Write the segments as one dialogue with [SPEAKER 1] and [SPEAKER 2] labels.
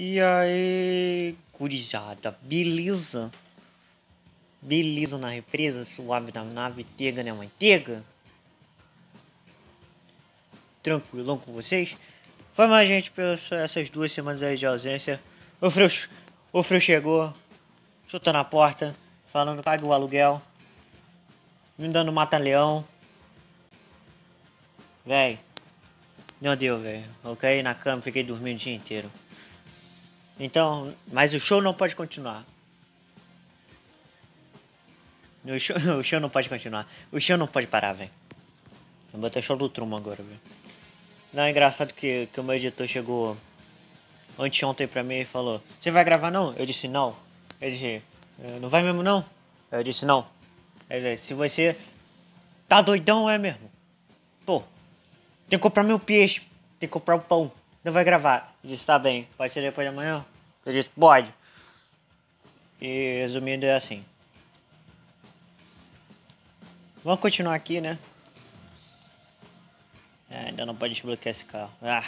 [SPEAKER 1] E aí, gurizada, beleza? Beleza na represa, suave da nave, tega né manteiga? Tranquilão com vocês? Foi mais gente pelas essas duas semanas aí de ausência. O Freu, o Freu chegou, chutou na porta, falando pague o aluguel, me dando mata-leão. Véi, não deu, velho. Eu caí na cama, fiquei dormindo o dia inteiro. Então, mas o show não pode continuar. O show, o show não pode continuar. O show não pode parar, velho. Eu botei show do Truman agora, velho. Não, é engraçado que, que o meu editor chegou anteontem pra mim e falou: Você vai gravar não? Eu disse: Não. Ele disse: "É, Não vai mesmo não? Eu disse: Não. Ele disse: Se você tá doidão, é mesmo. Pô, tem que comprar meu peixe, tem que comprar o pão. Não vai gravar. Eu disse: Tá bem, pode ser depois de amanhã? Eu disse: Pode. E resumindo, é assim. Vamos continuar aqui, né? É, ainda não pode desbloquear esse carro. Ah.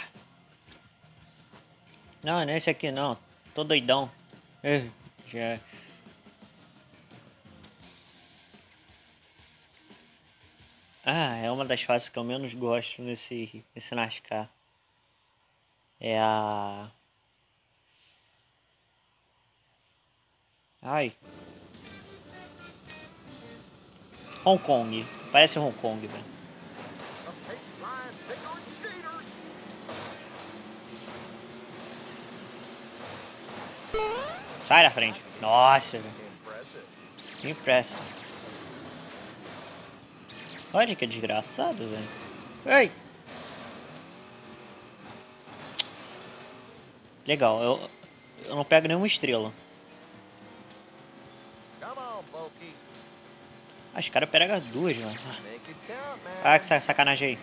[SPEAKER 1] Não, não é esse aqui não. Tô doidão. Eh, Já. Ah, é uma das fases que eu menos gosto nesse, nesse NASCAR. É a. Ai. Hong Kong. Parece Hong Kong, velho. Sai da frente. Nossa, velho. Impressa. Olha que desgraçado, velho. Ei! Legal, eu, eu não pego nenhuma estrela. Ah, os caras pegam as duas, mano. Ah, que sa- sacanagem aí.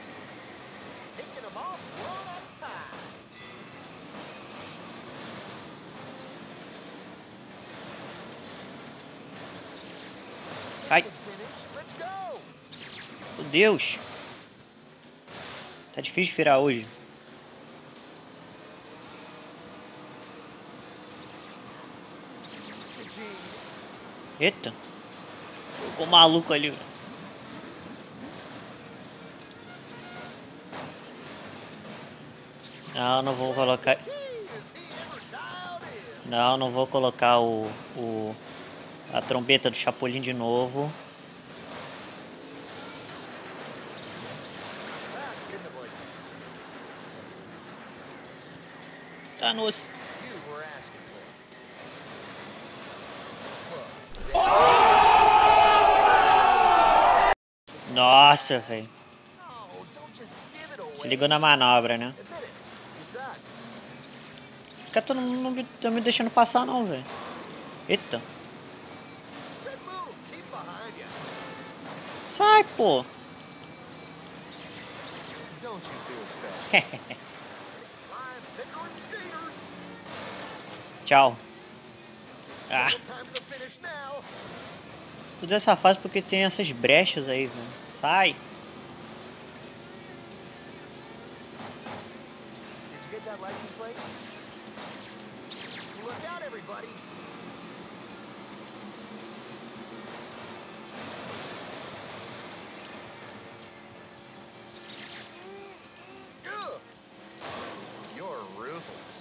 [SPEAKER 1] Ai, meu Deus. Tá difícil de virar hoje. Eita. Ficou maluco ali. Não, não vou colocar. Não, não vou colocar o, o a trombeta do Chapolin de novo.
[SPEAKER 2] Ah,
[SPEAKER 1] Nossa, velho. Se ligou na manobra, né?
[SPEAKER 2] Suck.
[SPEAKER 1] Os caras não, me, me deixando passar não, velho. Eita. Sai, pô. Tchau. Ah, tudo essa fase porque tem essas brechas aí, velho. Sai.
[SPEAKER 2] Did you get that license plate? Look out, everybody.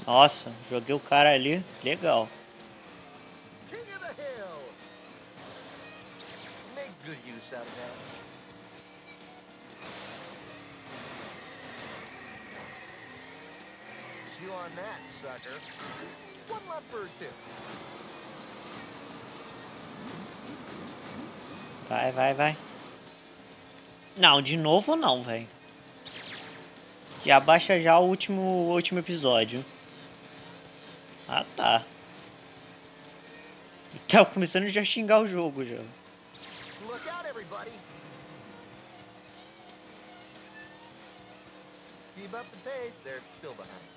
[SPEAKER 1] Nossa, joguei o cara ali. Legal.
[SPEAKER 2] King of the hill. Make good use out of that. Chew on that, sucker. One left bird two.
[SPEAKER 1] Vai, vai, vai. Não, de novo não, velho. E abaixa já o último, o último episódio. Ah, tá. Tá começando já a xingar o jogo já.
[SPEAKER 2] Look out, everybody. Keep up the pace. They're still behind.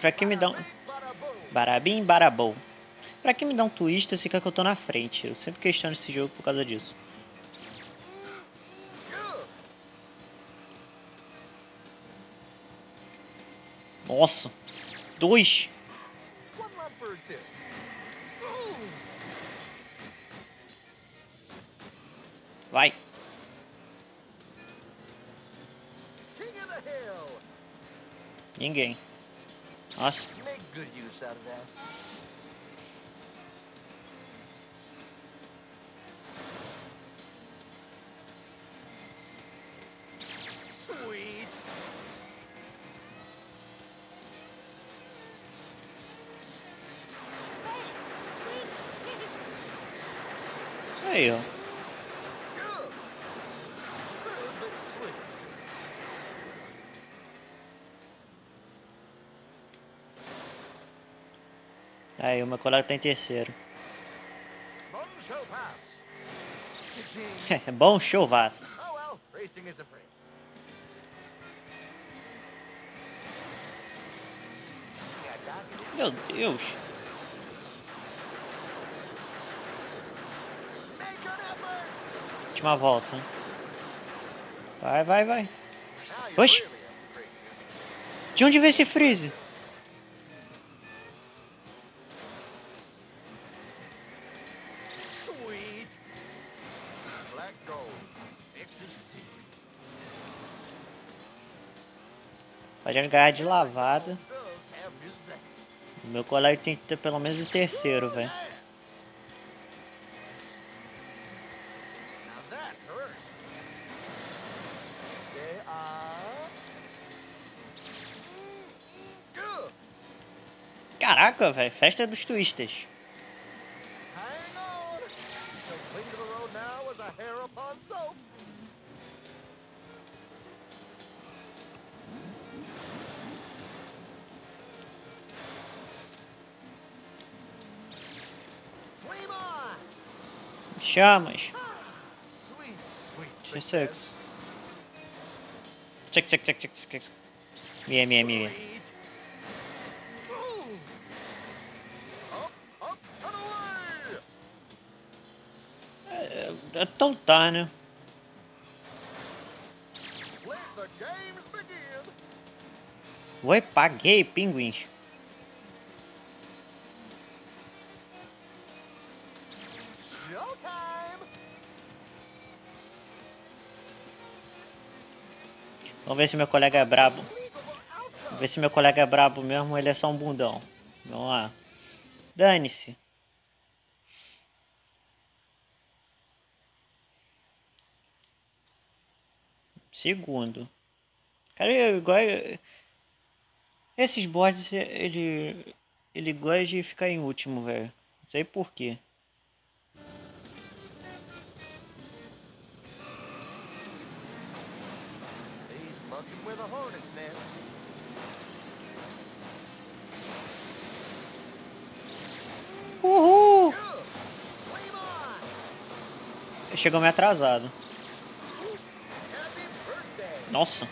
[SPEAKER 1] Pra que me
[SPEAKER 2] boom.
[SPEAKER 1] Barabim, barabou. Pra que me dá um twist se que eu tô na frente? Eu sempre questiono esse jogo por causa disso. Nossa. Dois. Vai. Ninguém.
[SPEAKER 2] You make good use out of that.
[SPEAKER 1] Aí, o meu colega tá em terceiro. Bom show, Vaz. Meu Deus. Última volta. hein? Vai, vai, vai. Oxi. De onde veio esse freeze? Pode ganhar de lavada. Meu colega tem que ter pelo menos o terceiro, velho. Caraca, velho. Festa dos twistas. Chamas.
[SPEAKER 2] Sweet, sweet.
[SPEAKER 1] G6.
[SPEAKER 2] success.
[SPEAKER 1] Check, check, check, check, check.
[SPEAKER 2] and away.
[SPEAKER 1] É, Então tá, né? Oi, paguei, pinguins.
[SPEAKER 2] Showtime.
[SPEAKER 1] Vamos ver se meu colega é brabo. Vamos ver se meu colega é brabo mesmo ele é só um bundão. Vamos lá. Dane-se. Segundo. Cara, eu igual. Esses bots, ele. Ele gosta de ficar em último, velho. Não sei porquê.
[SPEAKER 2] With a hornet's nest.
[SPEAKER 1] Uhul! Chegou meio atrasado. Nossa.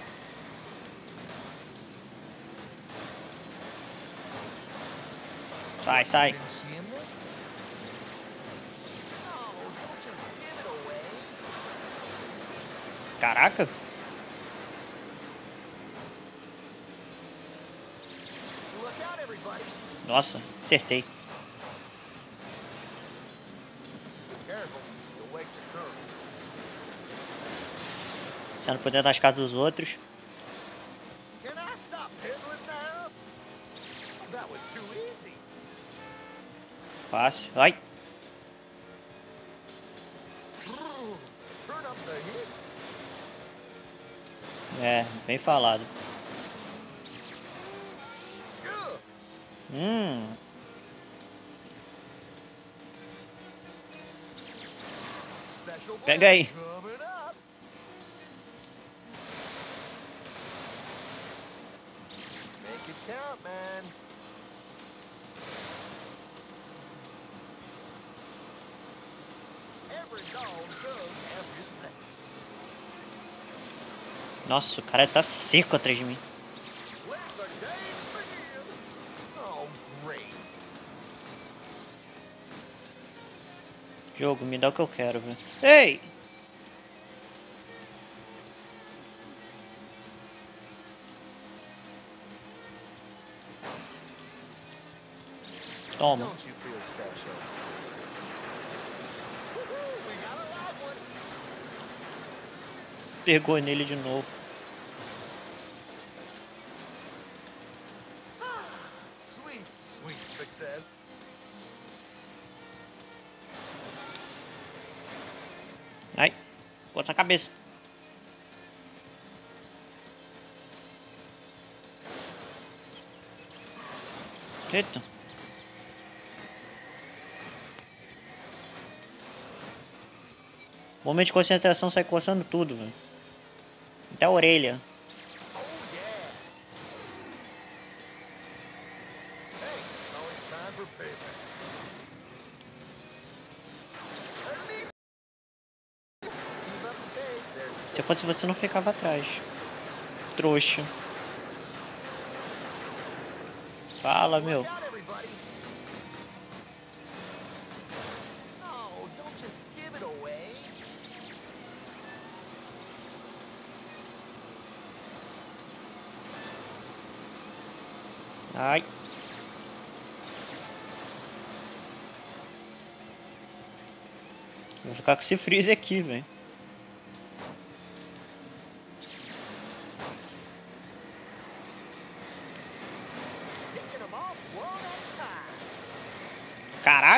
[SPEAKER 1] Sai, sai.
[SPEAKER 2] Been seeing this? Oh, don't just give it away.
[SPEAKER 1] Caraca.
[SPEAKER 2] Look out, everybody.
[SPEAKER 1] Nossa, acertei. Sendo por dentro das casas dos outros. Fácil. Ai. É, bem falado.
[SPEAKER 2] Have his day.
[SPEAKER 1] Nossa, o cara tá seco atrás de mim. Jogo, me dá o que eu quero, velho. Ei! Toma. Pegou nele de novo. Ai, bota a cabeça. Eita. Momento de concentração sai coçando tudo, velho. Até a orelha. Se eu fosse você, não ficava atrás. Trouxa. Fala, meu.
[SPEAKER 2] Away.
[SPEAKER 1] Ai. Vou ficar com esse freeze aqui, velho.
[SPEAKER 2] Picking 'em off one at a time.
[SPEAKER 1] Caraca, velho.
[SPEAKER 2] King of the hill.
[SPEAKER 1] Ei.
[SPEAKER 2] Turn down that air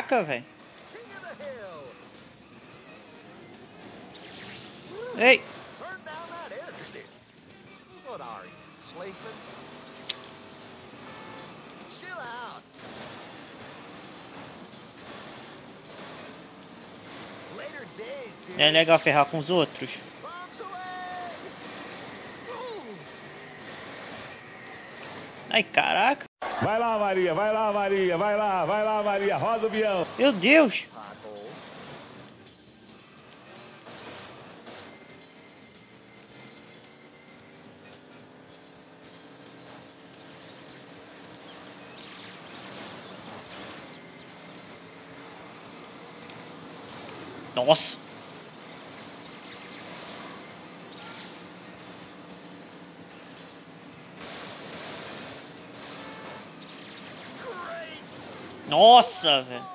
[SPEAKER 2] conditioner. What are you, Slaveman? Chill out. Later days, dude.
[SPEAKER 1] É legal ferrar com os outros. Ai, caraca.
[SPEAKER 3] Vai lá, Maria, vai lá, Maria, vai lá, vai lá, Maria, roda o avião.
[SPEAKER 1] Meu Deus. Nossa. Nossa, velho.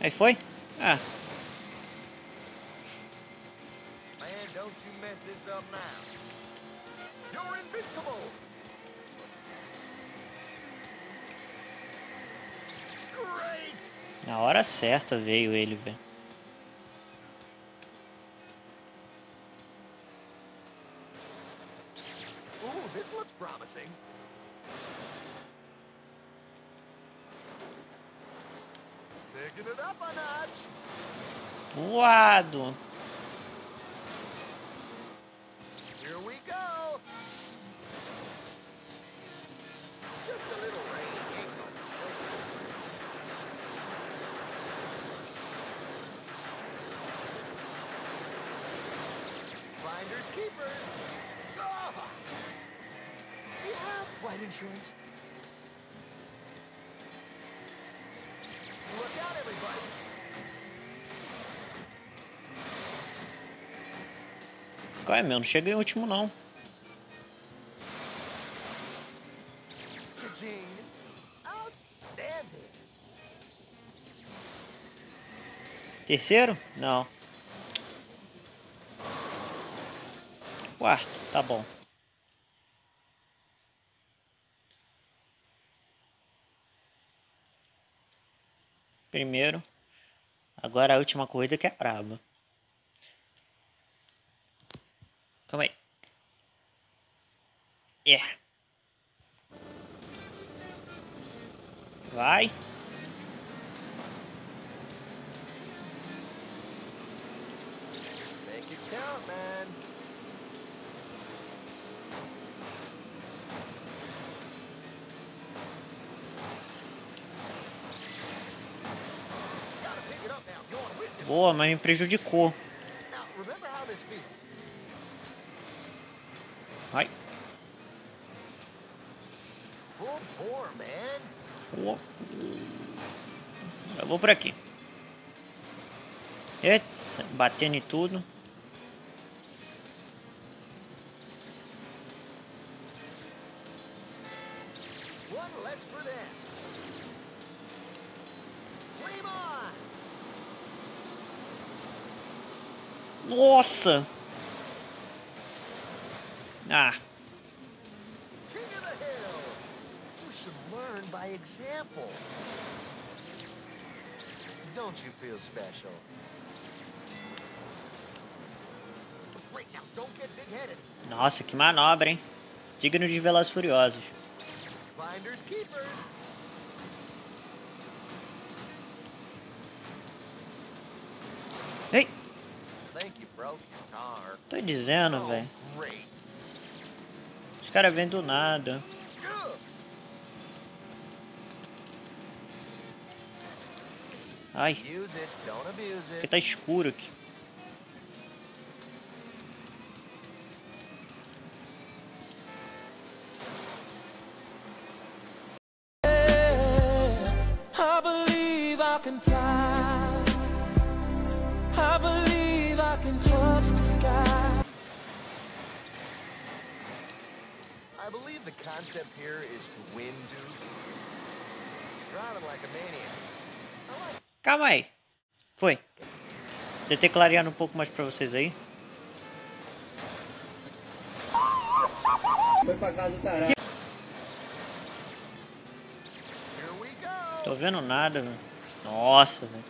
[SPEAKER 1] Aí foi? Ah,
[SPEAKER 2] Man, don't you mess this up now. You're invincible. Great.
[SPEAKER 1] na hora certa veio ele, velho.
[SPEAKER 2] Ooh, this looks promising. Picking it up a notch.
[SPEAKER 1] Voado.
[SPEAKER 2] Insurance? Look out, everybody.
[SPEAKER 1] Qual é, meu? Não cheguei em último, não. Terceiro? Não. Quarto, tá bom. Primeiro. Agora a última corrida que é braba. Calma aí. É. Vai.
[SPEAKER 2] Make it count, man.
[SPEAKER 1] Boa, mas me prejudicou.
[SPEAKER 2] Man.
[SPEAKER 1] Boa. Eu vou por aqui. Eita, batendo em tudo.
[SPEAKER 2] Learn by example. Don't you feel special?
[SPEAKER 1] Nossa, que manobra, hein? Digno de Velozes e Furiosos.
[SPEAKER 2] Finders keepers.
[SPEAKER 1] Ei,
[SPEAKER 2] Think you broke your car.
[SPEAKER 1] Tô dizendo,
[SPEAKER 2] Oh,
[SPEAKER 1] velho. Os caras vêm do nada. Ai, porque tá escuro aqui.
[SPEAKER 2] Concept here is to win, dude. Driving like a maniac.
[SPEAKER 1] Calma aí. Foi. Tentei clarear um pouco mais pra vocês aí.
[SPEAKER 2] Here we go.
[SPEAKER 1] Tô vendo nada, velho. Nossa, velho.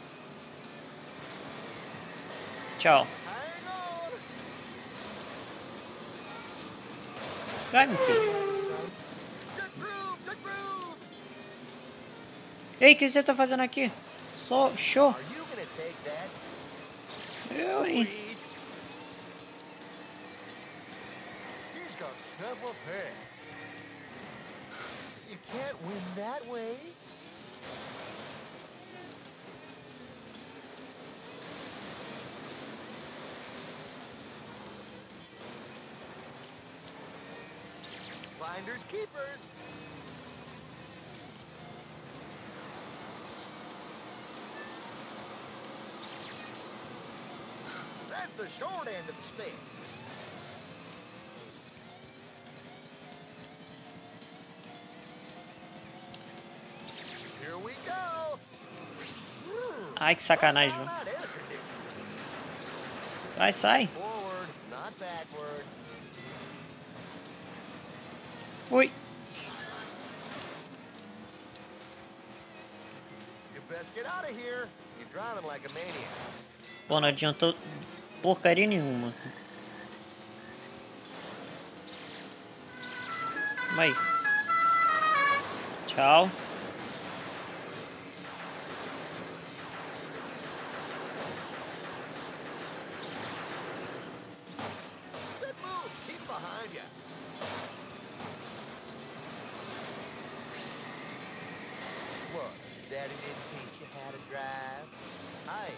[SPEAKER 1] Tchau. Vai, meu filho. Ei, o que você tá fazendo aqui? Só show. Eu, hein?
[SPEAKER 2] You can't win that way. Finders keepers. That's the short end of the stick. Here we go. Hmm,
[SPEAKER 1] Ai, que sacanagem,
[SPEAKER 2] not
[SPEAKER 1] velho.
[SPEAKER 2] bad air conditioning.
[SPEAKER 1] Vai, sai.
[SPEAKER 2] Forward, not backward.
[SPEAKER 1] Ui.
[SPEAKER 2] You best get out of here. You're driving like a maniac.
[SPEAKER 1] Pô, não adiantou porcaria nenhuma. Vai. Tchau.
[SPEAKER 2] Good move. He's behind you. What? Daddy didn't teach you how to drive? Hey,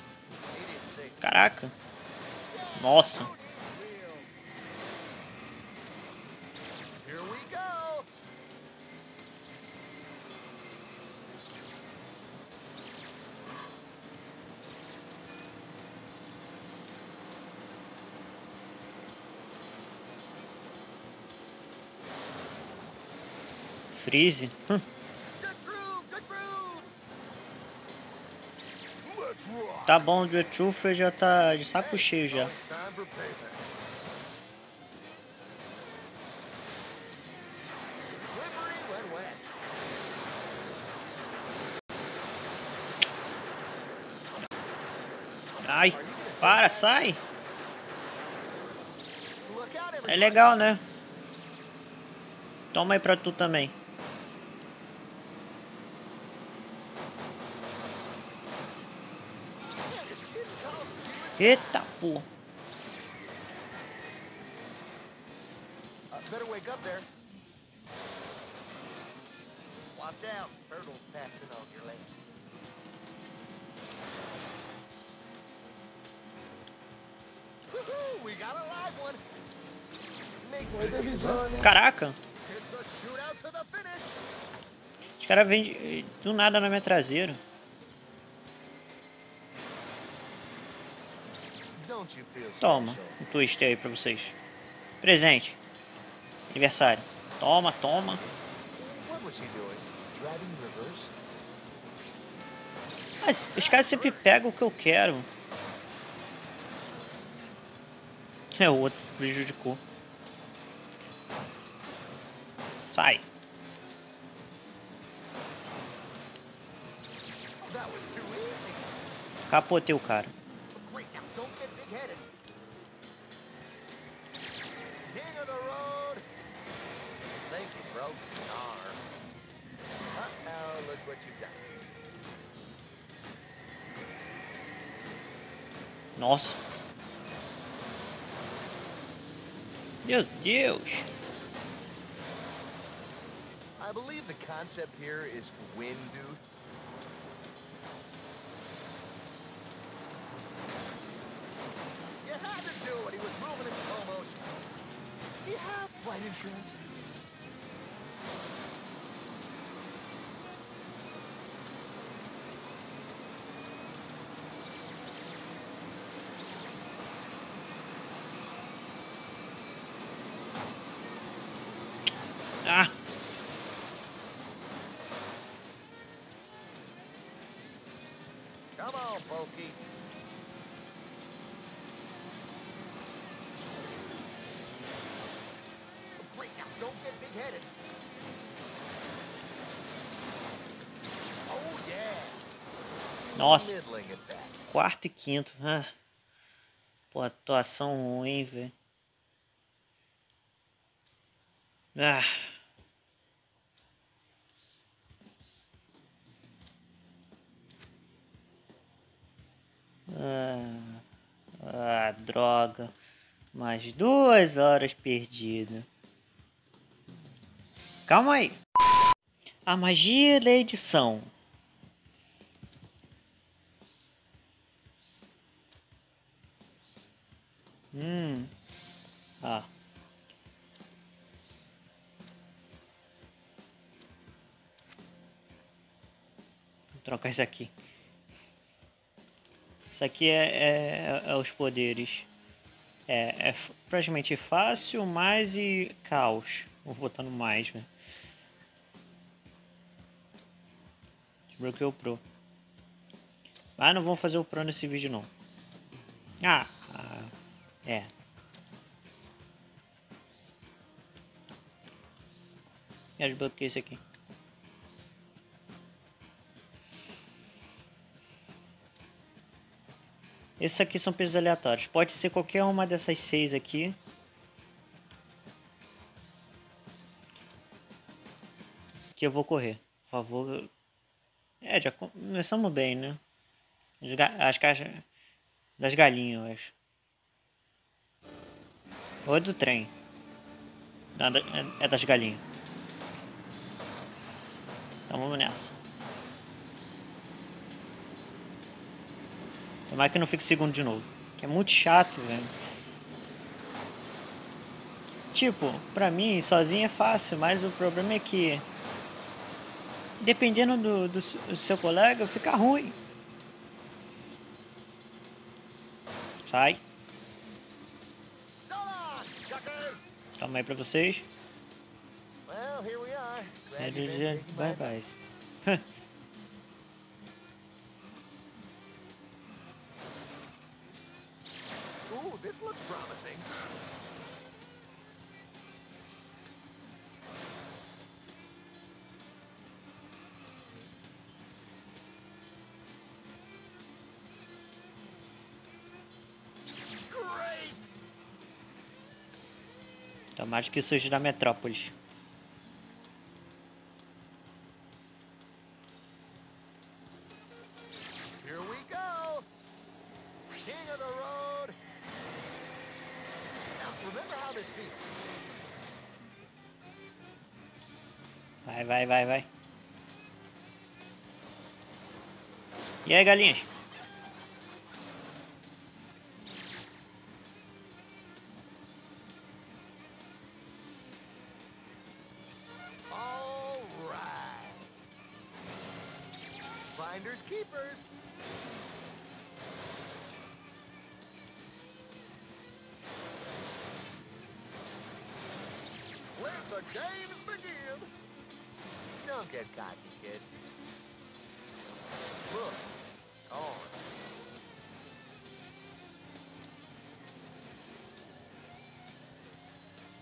[SPEAKER 2] he didn't say.
[SPEAKER 1] Caraca. Nossa.
[SPEAKER 2] Don't eat wheel. Here we go.
[SPEAKER 1] Freeze. Hum. Tá bom, o Trufer já tá de saco cheio já. Ai, para, sai. É legal, né? Toma aí pra tu também. Eita porra.
[SPEAKER 2] Better wake up there. Watch out. Turtle's passing on your leg. Woohoo! We got a live one. Make
[SPEAKER 1] Caraca. Os caras vêm do nada na minha traseira.
[SPEAKER 2] Don't you feel
[SPEAKER 1] Toma, um twist aí pra vocês. Presente. Aniversário. Toma, toma. Mas os caras sempre pegam o que eu quero. É, o outro prejudicou. Sai. Capotei o cara.
[SPEAKER 2] The road. Thank you, bro. Arr. Uh-oh, look what you've done.
[SPEAKER 1] Nossa. Meu Deus.
[SPEAKER 2] I believe the concept here is to win, dude. Insurance?
[SPEAKER 1] Ah.
[SPEAKER 2] Come on, Pokey. Oh.
[SPEAKER 1] Nossa. Quarto e quinto. Ah. Pô, atuação ruim, velho. Ah. Ah, ah, droga. Mais duas horas perdidas. Calma aí. A magia da edição. Hum. Ah. Vou trocar isso aqui. Isso aqui é, é, é os poderes. É, é praticamente fácil, mais e caos. Vou botar no mais, velho. Desbloqueou o Pro. Ah, não vamos fazer o Pro nesse vídeo não. Ah, ah é. Já desbloqueei isso aqui. Esses aqui são pesos aleatórios. Pode ser qualquer uma dessas seis aqui. Que eu vou correr. Por favor. É, já começamos bem, né? As, caixas das galinhas, eu acho. Ou é do trem. Não, é- é das galinhas. Então vamos nessa. Tomara que não fique segundo de novo. Que é muito chato, velho. Tipo, pra mim, sozinho é fácil, mas o problema é que. Dependendo do, do, do seu colega, fica ruim. Sai. Toma aí pra vocês.
[SPEAKER 2] Well, here we are. Glad taking
[SPEAKER 1] Bye bye.
[SPEAKER 2] Ooh, this looks promising. Now, remember how this feels.
[SPEAKER 1] Vai, vai, vai, vai. E aí, galinhas?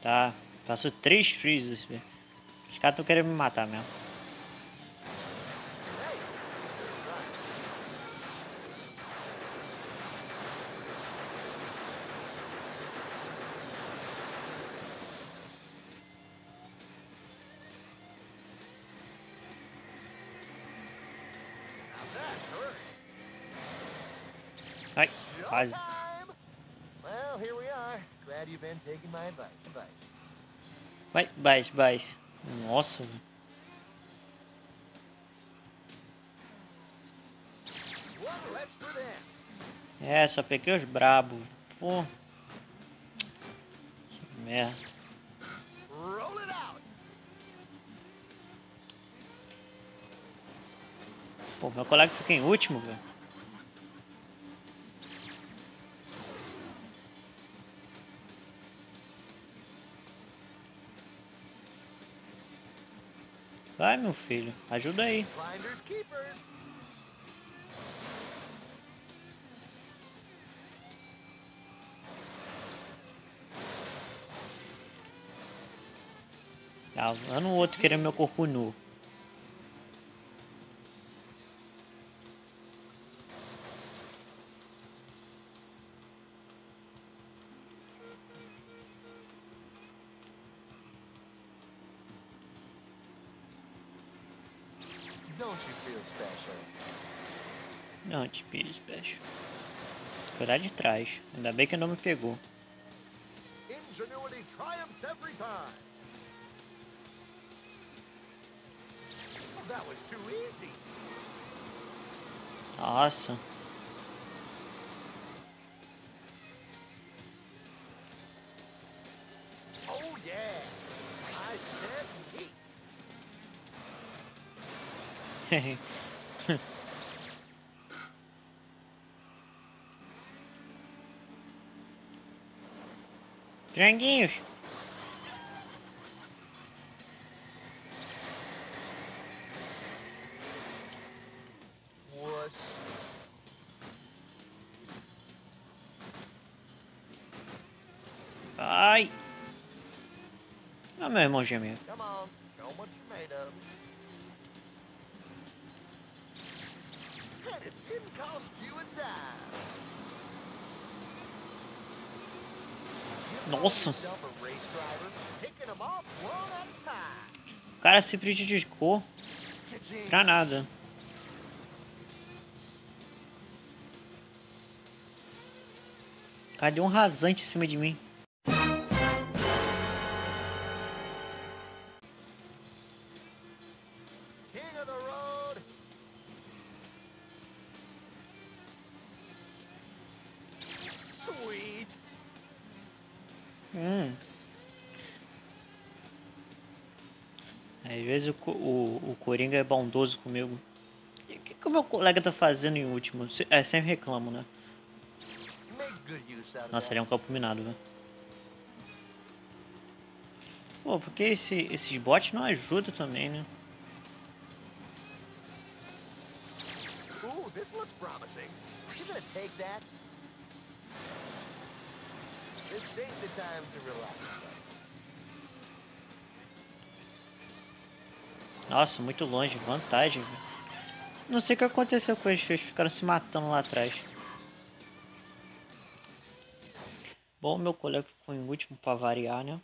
[SPEAKER 1] Tá. Passou três freezes. Os caras estão querendo me matar mesmo. Ai, quase.
[SPEAKER 2] Showtime! Well, here we are. Glad you've been taking my advice.
[SPEAKER 1] Vai, baixa, baixa. Nossa. É, só peguei os brabo. Pô. Que merda. Pô, meu colega fica em último, velho. Vai, meu filho. Ajuda aí. Tá usando o outro querendo meu corpo nu. Pilho, special. Cuidar de trás. Ainda bem que não me pegou.
[SPEAKER 2] Ingenuity triumphs every time. That was too easy.
[SPEAKER 1] Nossa.
[SPEAKER 2] Oh yeah. I said heat.
[SPEAKER 1] Franguinhos.
[SPEAKER 2] Wuss.
[SPEAKER 1] Ai. Ah, meu irmão gêmeo.
[SPEAKER 2] Come on. Show 'em what you're made of. And it didn't cost you a dime. You call
[SPEAKER 1] Nossa.
[SPEAKER 2] yourself a race driver, picking 'em off one at a time.
[SPEAKER 1] O cara se prejudicou pra nada. Cadê um rasante em cima de mim?
[SPEAKER 2] King of the road.
[SPEAKER 1] Vezes o, o, o Coringa é bondoso comigo. E o que, que o meu colega tá fazendo em último? É, sempre reclamo, né? Nossa, ele é um campo minado, né? Pô, porque esse, esses bots não ajudam também, né?
[SPEAKER 2] Ooh, this looks promising. You gonna take that? This ain't the time to relax.
[SPEAKER 1] Nossa, muito longe, vantagem. Não sei o que aconteceu com eles, eles ficaram se matando lá atrás. Bom, meu colega ficou em último pra variar, né?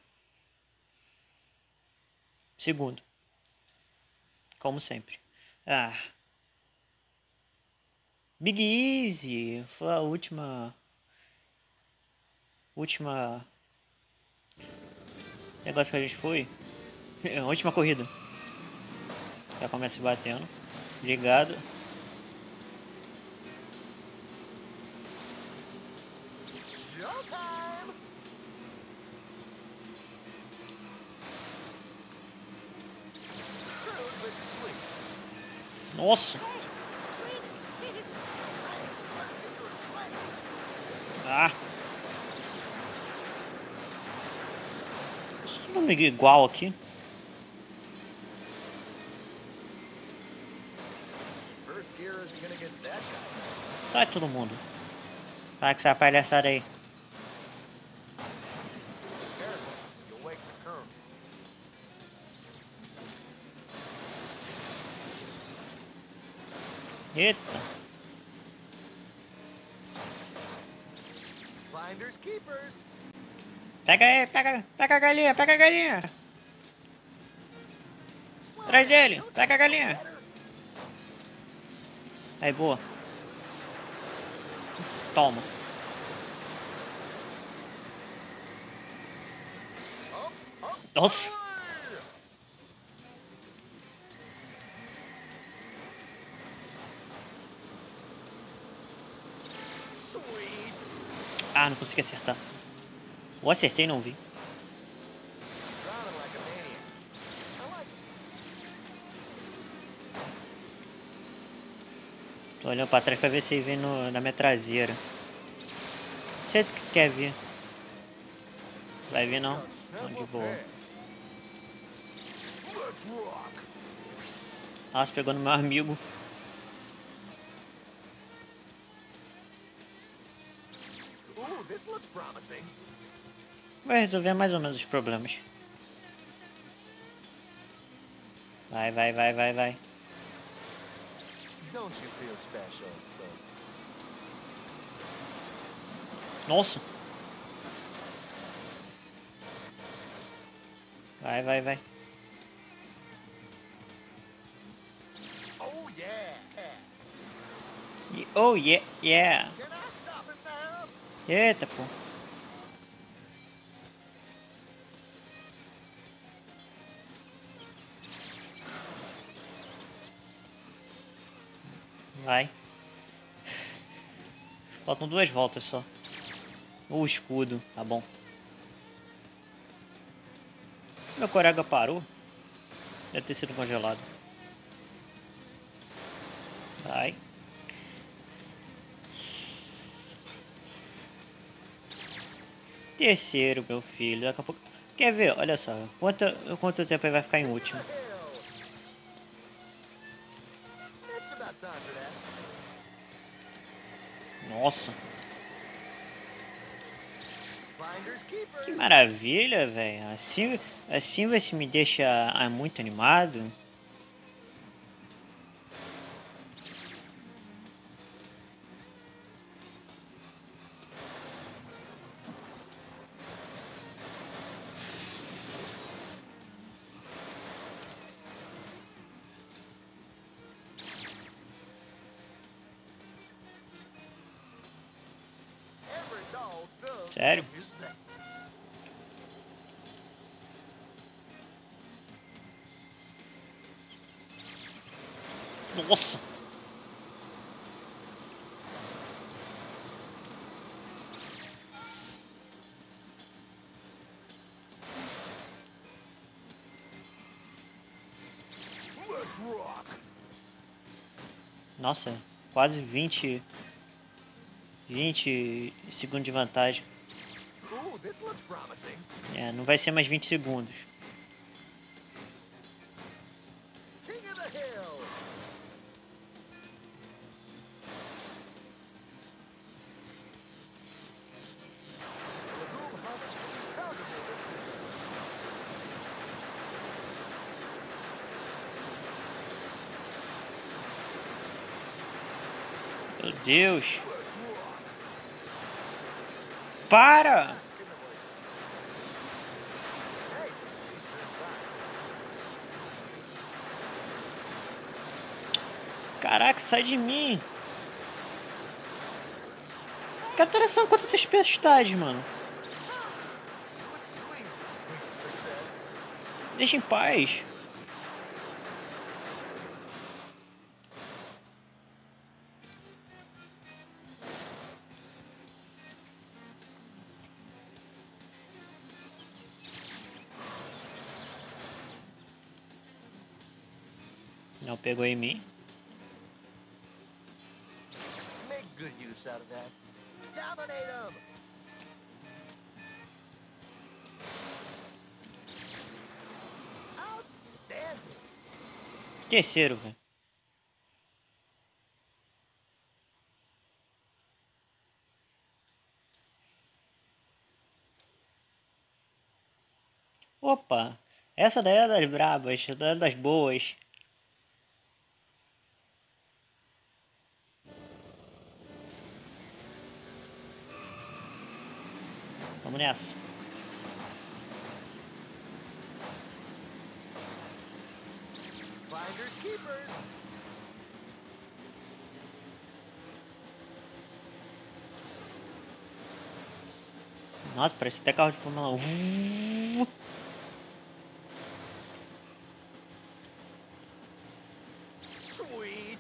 [SPEAKER 1] Segundo. Como sempre. Ah. Big Easy. Foi a última. Última. Negócio que a gente foi. Última corrida. Já começa batendo.
[SPEAKER 2] Sweet.
[SPEAKER 1] Nossa! Ah! Isso não é igual aqui.
[SPEAKER 2] First gear isn't gonna get that guy.
[SPEAKER 1] Sai todo mundo. Para que essa palhaçada aí. Eita!
[SPEAKER 2] Finders keepers.
[SPEAKER 1] Pega aí, pega, pega a galinha, pega a galinha. Atrás dele, pega a galinha. Aí, boa.
[SPEAKER 2] Up,
[SPEAKER 1] Nossa. Ah, não consegui acertar. Ou acertei e não vi.
[SPEAKER 2] Drowning like a maniac. I like
[SPEAKER 1] Tô olhando pra trás pra ver se ele vem no, na minha traseira. Sei que quer vir. Vai vir não? Não, de boa. Nossa, pegou no meu amigo. Vai resolver mais ou menos os problemas. Vai, vai, vai, vai, vai. Nossa! Vai, vai, vai.
[SPEAKER 2] Oh yeah.
[SPEAKER 1] Oh, yeah, yeah. Eita, pô. Vai. Faltam duas voltas só. O escudo, tá bom. Meu colega parou. Deve ter sido congelado. Vai. Terceiro, meu filho. Daqui a pouco. Quer ver? Olha só. Quanto, quanto tempo ele vai ficar em último? Nossa. Que maravilha, velho. Assim, assim você me deixa ah, muito animado. Nossa, quase 20. 20 segundos de vantagem. É, não vai ser mais 20 segundos. Deus. Para! Caraca, sai de mim! Que atração quanto tempestade, mano. Deixa em paz. Pegou em mim.
[SPEAKER 2] Make good use out of that. Dominate them! Outstanding!
[SPEAKER 1] Terceiro, velho. Opa, essa daí é das brabas, é das boas. Vamos nessa.
[SPEAKER 2] Finders keepers!
[SPEAKER 1] Nossa, parece até carro de Fórmula 1.
[SPEAKER 2] Sweet!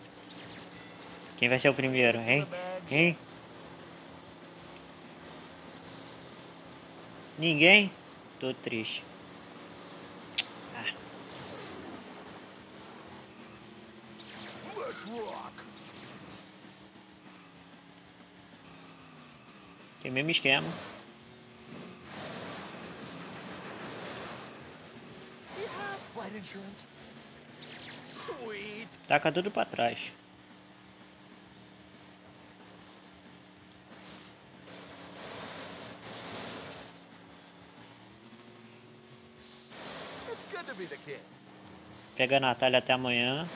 [SPEAKER 1] Quem vai ser o primeiro, hein? Hein? Ninguém? Tô triste. Ah, tem mesmo esquema. Taca tudo pra trás.
[SPEAKER 2] It's good to be the king.
[SPEAKER 1] Pega a Natália até amanhã.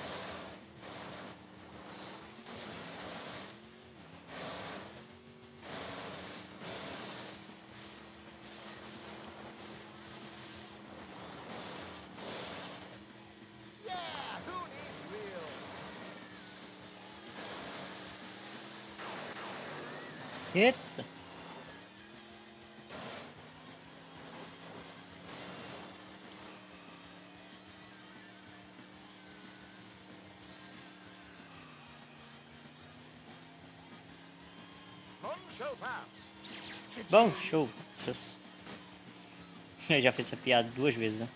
[SPEAKER 1] Eita! Bom, show. Eu já fiz essa piada duas vezes, né?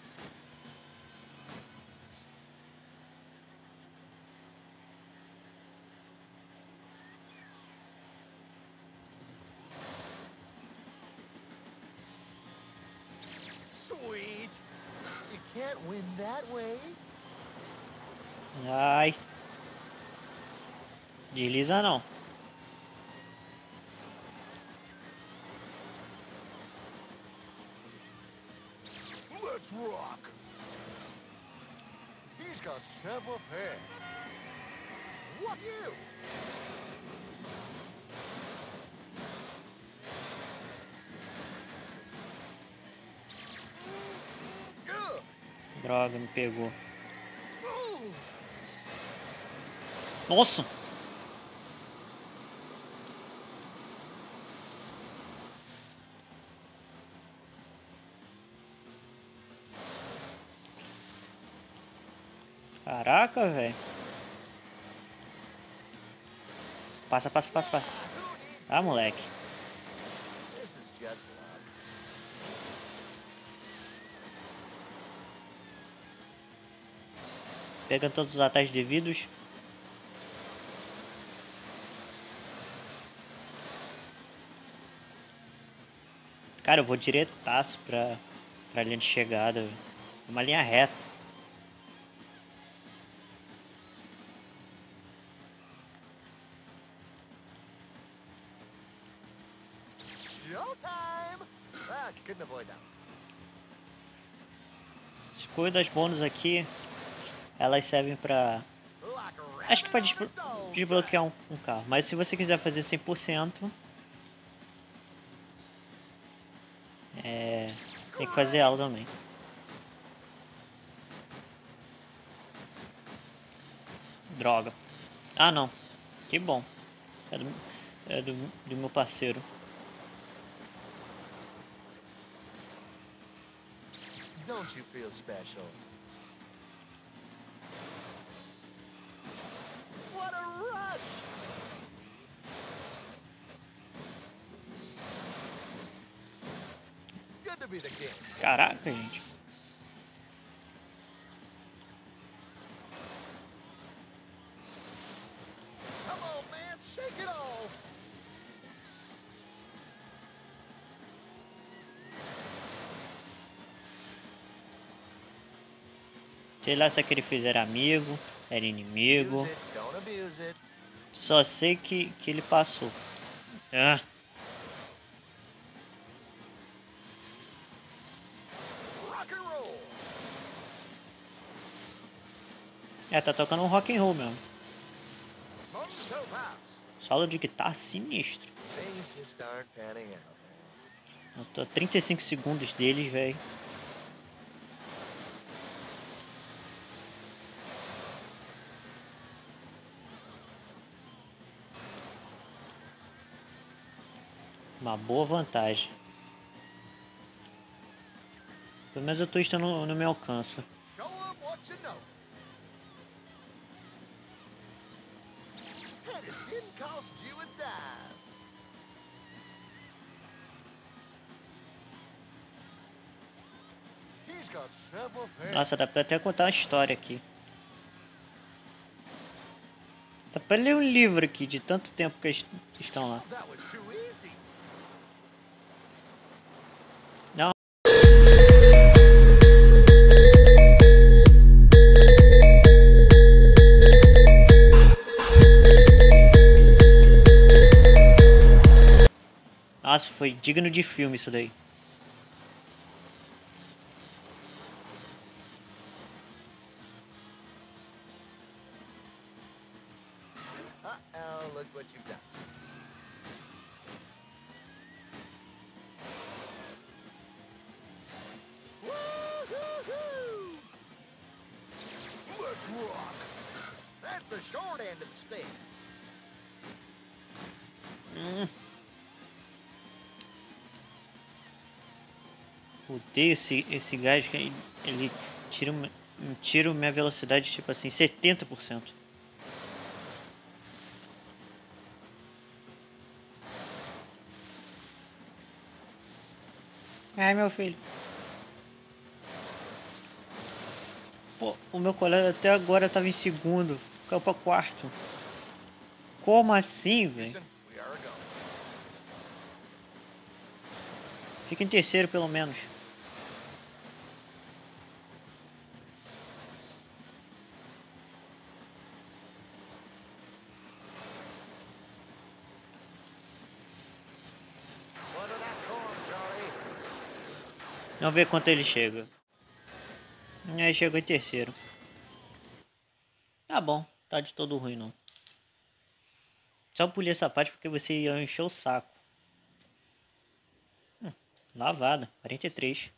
[SPEAKER 2] Sweet! You can't win that way.
[SPEAKER 1] Ai. Desliza não. Droga, me pegou. Nossa! Caraca, velho. Passa, passa, passa, passa. Ah, moleque. Pega todos os atalhos devidos. Cara, eu vou diretaço pra, pra linha de chegada. Uma linha reta.
[SPEAKER 2] Ah, couldn't avoid that.
[SPEAKER 1] As coisas bônus aqui, elas servem pra... Acho que
[SPEAKER 2] dog
[SPEAKER 1] desbloquear um, um carro. Mas se você quiser fazer 100%, é, tem que fazer ela também. Droga. Ah, não. Que bom. É do, é do, do meu parceiro.
[SPEAKER 2] Don't you feel special? What a rush! Good to be the king.
[SPEAKER 1] Caraca, gente. Sei lá se aquele fez era amigo, era inimigo. Só sei que, que ele passou. Ah,
[SPEAKER 2] Rock and roll.
[SPEAKER 1] É, tá tocando um rock and roll mesmo. Solo de guitarra sinistro. Eu tô a 35 segundos deles, velho. Uma boa vantagem. Pelo menos eu tô estando no meu alcance.
[SPEAKER 2] Didn't cost you a dime.
[SPEAKER 1] Nossa, dá pra até contar uma história aqui. Dá pra ler um livro aqui de tanto tempo que eles estão lá. Foi digno de filme isso daí. Odeio esse, esse gás que ele- ele tira, tira minha velocidade tipo assim, 70%. Ai meu filho. Pô, o meu colega até agora tava em segundo, caiu pra quarto. Como assim, velho? Fica em terceiro pelo menos.
[SPEAKER 2] What of that corn, Charlie?
[SPEAKER 1] Vamos ver quanto ele chega. Aí chegou em terceiro. Tá bom, tá de todo ruim não. Só pulei essa parte porque você ia encher o saco. Hum, lavada, 43.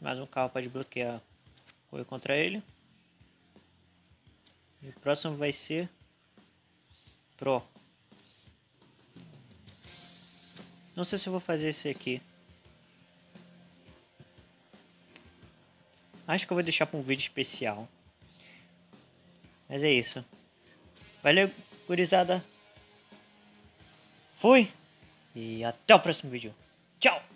[SPEAKER 1] Mais um carro para desbloquear. Correr contra ele. E o próximo vai ser Pro. Não sei se eu vou fazer esse aqui. Acho que eu vou deixar para um vídeo especial. Mas é isso. Valeu, gurizada. Fui. E até o próximo vídeo. Tchau.